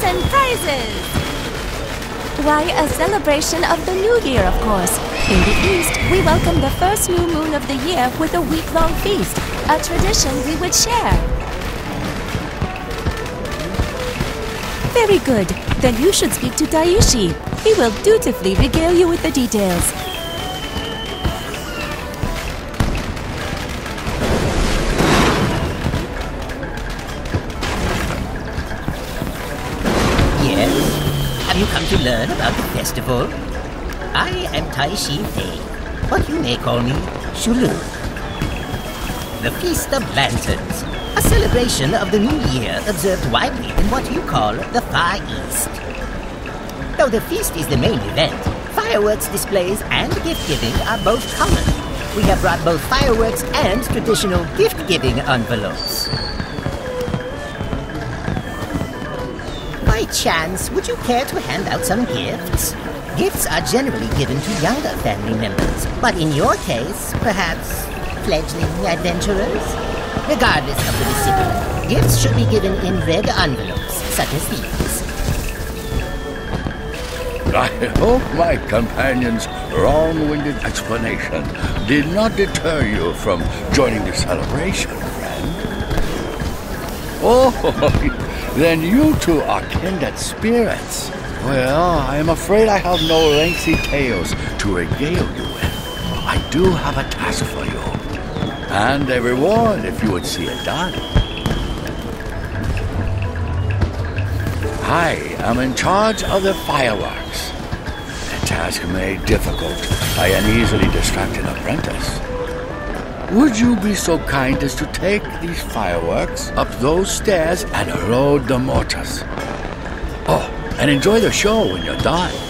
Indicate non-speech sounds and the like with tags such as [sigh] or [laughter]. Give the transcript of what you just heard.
prizes! Why, a celebration of the new year, of course. In the East, we welcome the first new moon of the year with a week-long feast, a tradition we would share. Very good. Then you should speak to Daishi. He will dutifully regale you with the details. Have you come to learn about the festival? I am Tai Shi Fei, but you may call me Shulu. The Feast of Lanterns, a celebration of the new year observed widely in what you call the Far East. Though the feast is the main event, fireworks displays and gift-giving are both common. We have brought both fireworks and traditional gift-giving envelopes. By chance, would you care to hand out some gifts? Gifts are generally given to younger family members, but in your case, perhaps fledgling adventurers? Regardless of the recipient, gifts should be given in red envelopes, such as these. I hope my companion's long-winded explanation did not deter you from joining the celebration, friend. [laughs] Oh, then you two are kindred spirits. Well, I am afraid I have no lengthy tales to regale you with. I do have a task for you, and a reward if you would see it done. I am in charge of the fireworks. A task made difficult by an easily distracted apprentice. Would you be so kind as to take these fireworks up those stairs and load the mortars? Oh, and enjoy the show when you're done.